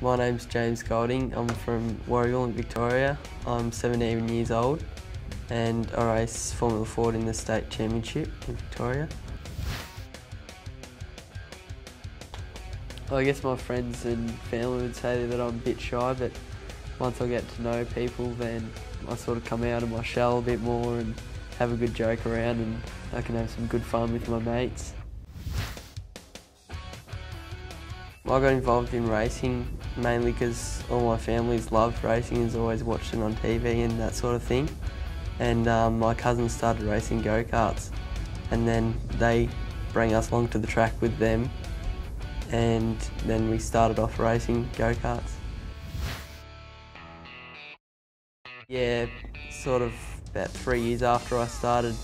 My name's James Golding. I'm from Warragul in Victoria. I'm 17 years old and I race Formula Ford in the State Championship in Victoria. I guess my friends and family would say that I'm a bit shy, but once I get to know people, then I sort of come out of my shell a bit more and have a good joke around and I can have some good fun with my mates. I got involved in racing mainly because all my family's loved racing has always watched it on TV and that sort of thing. And um, my cousins started racing go-karts and then they bring us along to the track with them and then we started off racing go-karts. Yeah, sort of about three years after I started,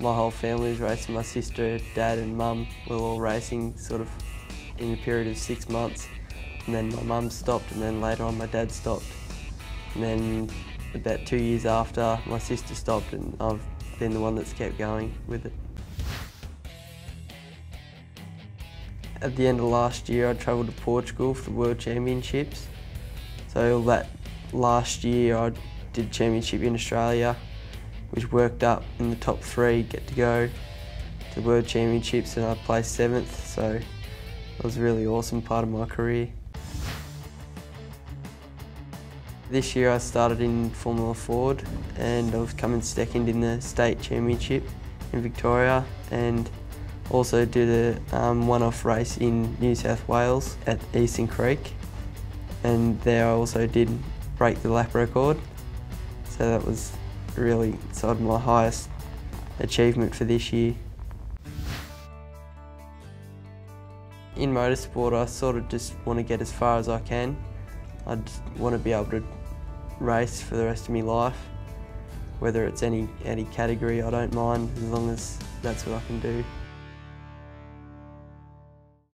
my whole family was racing. My sister, dad and mum were all racing sort of in a period of six months. And then my mum stopped and then later on my dad stopped. And then about two years after, my sister stopped and I've been the one that's kept going with it. At the end of last year, I travelled to Portugal for the World Championships. So that last year, I did championship in Australia, which worked up in the top three, get to go to World Championships, and I placed seventh. So it was a really awesome part of my career. This year I started in Formula Ford and I was coming second in the state championship in Victoria and also did a um, one-off race in New South Wales at Eastern Creek and there I also did break the lap record so that was really sort of my highest achievement for this year. In motorsport, I sort of just want to get as far as I can. I just want to be able to race for the rest of my life. Whether it's any, any category, I don't mind as long as that's what I can do.